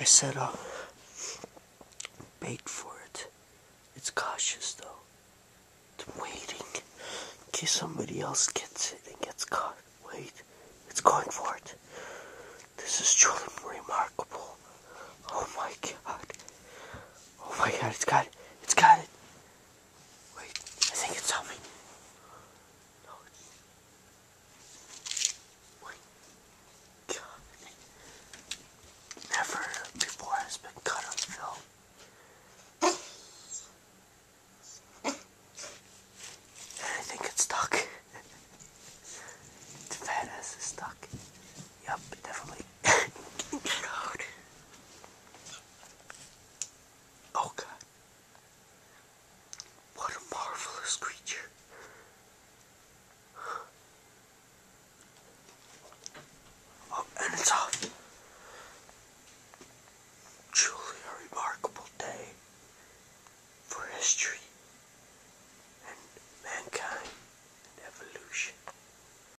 I set a bait for it. It's cautious though. It's waiting in case somebody else gets it and gets caught. Wait, it's going for it. This is truly remarkable. Oh my god. Oh my god, it's got it. It's got it. stuck. the fat ass is stuck. Yup, definitely. Get. Oh god. What a marvelous creature. Oh, and it's off. Truly a remarkable day for history.